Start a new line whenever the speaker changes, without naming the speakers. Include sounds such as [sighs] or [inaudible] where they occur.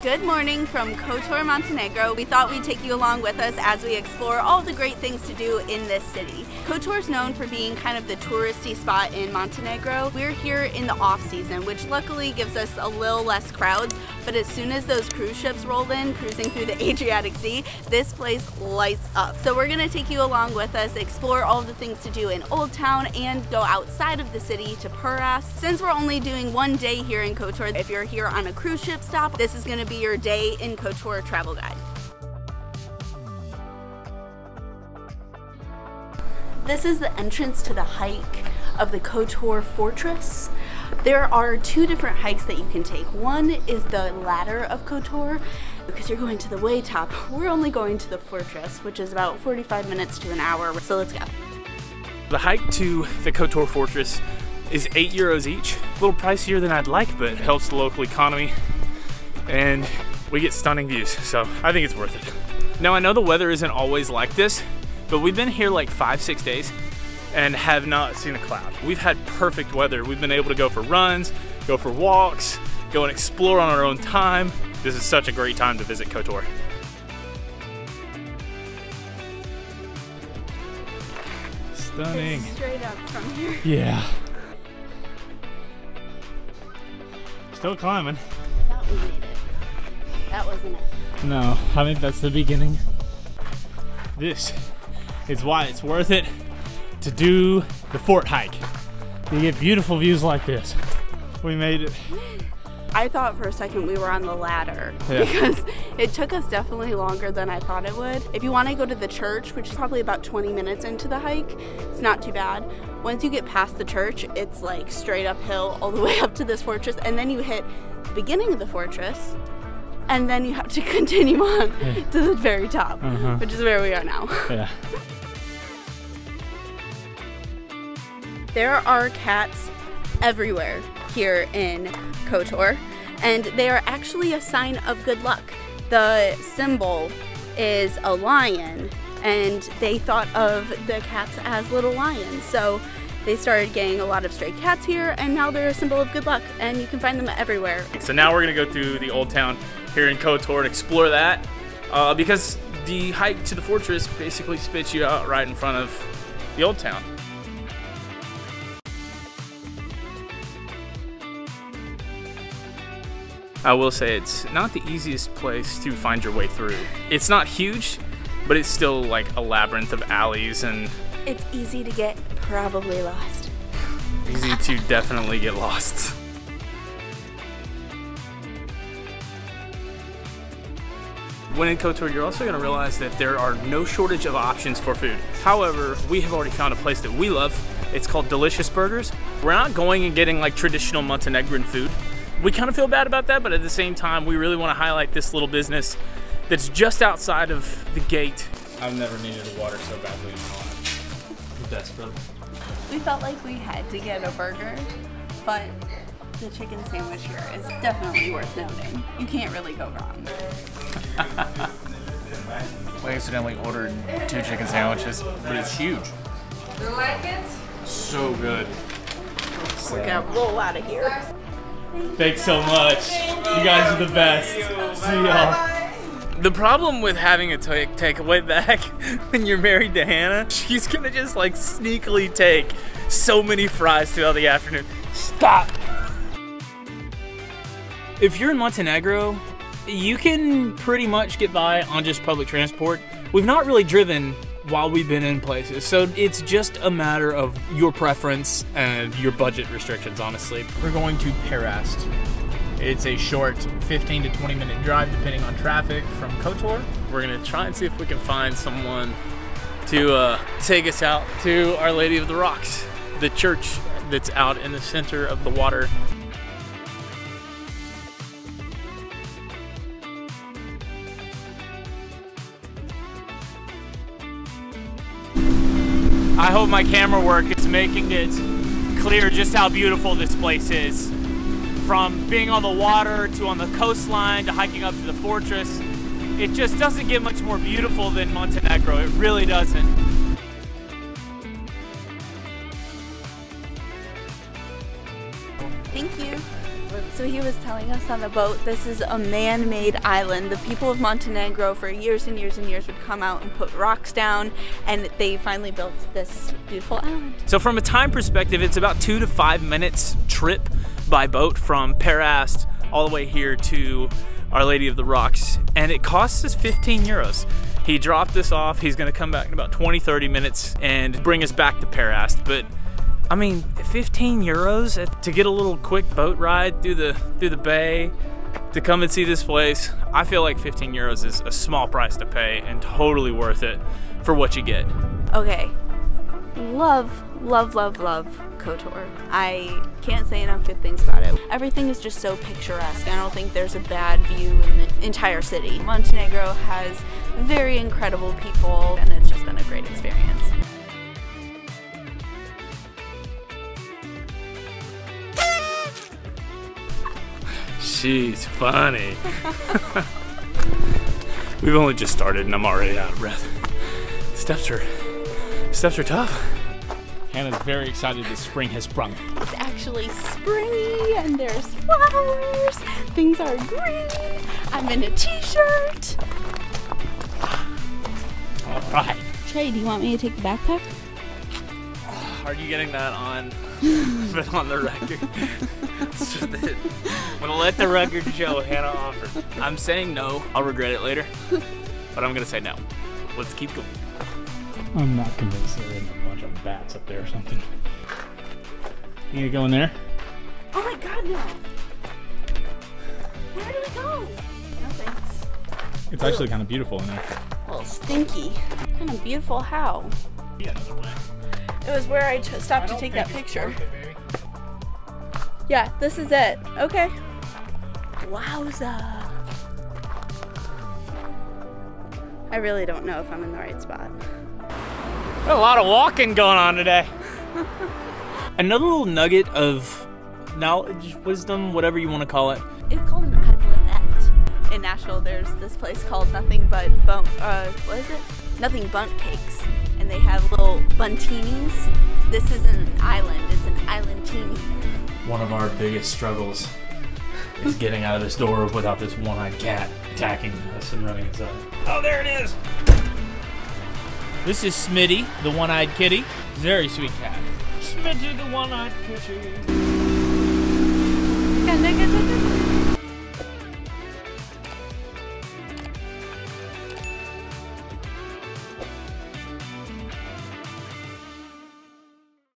Good morning from Kotor, Montenegro. We thought we'd take you along with us as we explore all the great things to do in this city. Kotor is known for being kind of the touristy spot in Montenegro. We're here in the off season, which luckily gives us a little less crowds, but as soon as those cruise ships roll in, cruising through the [laughs] Adriatic Sea, this place lights up. So we're gonna take you along with us, explore all the things to do in Old Town and go outside of the city to Perast. Since we're only doing one day here in Kotor, if you're here on a cruise ship stop, this is gonna be your day in Kotor travel guide. This is the entrance to the hike of the Kotor Fortress. There are two different hikes that you can take. One is the ladder of Kotor, because you're going to the way top. [laughs] We're only going to the fortress, which is about 45 minutes to an hour, so let's go.
The hike to the Kotor Fortress is 8 euros each. A little pricier than I'd like, but it helps the local economy. And we get stunning views, so I think it's worth it. Now I know the weather isn't always like this, but we've been here like five, six days and have not seen a cloud. We've had perfect weather. We've been able to go for runs, go for walks, go and explore on our own time. This is such a great time to visit Kotor. Stunning.
It's straight up from here.
Yeah. Still climbing.
That wasn't it.
No, I think that's the beginning. This is why it's worth it to do the fort hike. You get beautiful views like this. We made it.
I thought for a second we were on the ladder
Yeah.
because it took us definitely longer than I thought it would. If you want to go to the church, which is probably about 20 minutes into the hike, it's not too bad. Once you get past the church, it's like straight uphill all the [laughs] way up to this fortress, and then you hit the beginning of the fortress, and then you have to [laughs] continue on to the very top,
Uh-huh.
which is where we are now. [laughs]
Yeah.
There are cats everywhere here in Kotor, and they are actually a sign of good luck. The symbol is a lion, and they thought of the cats as little lions. So they started getting a lot of stray cats here, and now they're a symbol of good luck, and you can find them everywhere.
So now we're gonna go through the old town here in Kotor and explore that uh, because the hike to the fortress basically spits you out right in front of the old town. I will say it's not the easiest place to find your way through. It's not huge, but it's still like a labyrinth of alleys and
It's easy to get probably lost.
easy to definitely get lost. When in Kotor, you're also going to realize that there are no shortage of options for food. However, we have already found a place that we love. It's called Delicious Burgers. We're not going and getting like traditional Montenegrin food. We kind of feel bad about that, but at the same time, we really want to highlight this little business that's just outside of the gate. I've never needed water so badly in my life. Desperate.
We felt like we had to get a burger, but the chicken sandwich here is definitely worth noting. You can't really go wrong. [laughs]
We accidentally ordered two chicken sandwiches, but it's huge.
You like it?
So good.
We're gonna roll out of here.
Thanks so much. You guys are the best. See y'all. The problem with having a take takeaway back [laughs] when you're married to Hannah, [laughs] she's gonna just like sneakily take so many fries throughout the afternoon. Stop. If you're in Montenegro, you can pretty much get by on just public transport. We've not really driven while we've been in places, so it's just a matter of your preference and your budget restrictions, honestly.
We're going to Perast. It's a short 15 to 20 minute drive depending on traffic from Kotor.
We're gonna try and see if we can find someone to uh, take us out to Our Lady of the Rocks, the church that's out in the center of the water. I hope my camera work is making it clear just how beautiful this place is. From being on the water to on the coastline to hiking up to the fortress, it just doesn't get much more beautiful than Montenegro. It really doesn't.
Thank you. So he was telling us on the boat, this is a man-made island. The people of Montenegro for years and years and years would come out and put rocks down and they finally built this beautiful island.
So from a time perspective, it's about two to five minutes trip by boat from Perast all the way here to Our Lady of the Rocks. And it costs us 15 euros. He dropped us off. He's gonna come back in about 20, 30 minutes and bring us back to Perast. But I mean, 15 euros to get a little quick boat ride through the through the bay to come and see this place. I feel like 15 euros is a small price to pay and totally worth it for what you get.
Okay, love, love, love, love KOTOR. I can't say enough good things about it. Everything is just so picturesque. I don't think there's a bad view in the entire city. Montenegro has very incredible people and it's just been a great experience.
She's funny. [laughs] We've only just started and I'm already out of breath. Steps are steps are tough. Hannah's very excited that spring has sprung.
It's actually springy and there's flowers. Things are green. I'm in a t-shirt.
All right.
Trey, do you want me to take the backpack? [sighs]
Are you getting that on but [laughs] [laughs] on the record? [laughs] so that, I'm gonna let the record show Hannah offered. I'm saying no. I'll regret it later. But I'm gonna say no. Let's keep going. I'm not convinced there isn't a bunch of bats up there or something. You gonna go in there?
Oh my god, no. Where do we go? No thanks.
It's actually kind of beautiful in there.
Well, stinky. Kind of beautiful how?
Yeah, another way.
It was where I stopped to take that picture. Yeah, this is it. Okay. Wowza. I really don't know if I'm in the right spot.
A lot of walking going on today. [laughs] Another little nugget of knowledge, wisdom, whatever you want to call it.
It's called an islandette. In Nashville, there's this place called Nothing But Bun. Uh, what is it? Nothing Bundt Cakes, and they have little Bundtinis. This isn't an island; it's an islandini.
One of our biggest struggles is getting out of this door without this one-eyed cat attacking us and running inside. Oh, there it is! This is Smitty, the one-eyed kitty. Very sweet cat. Smitty, the one-eyed kitty.